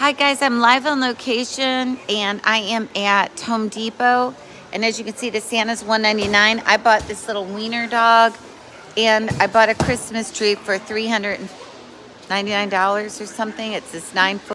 Hi guys, I'm live on location and I am at Home Depot. And as you can see, the Santa's 199. I bought this little wiener dog and I bought a Christmas tree for $399 or something. It's this nine foot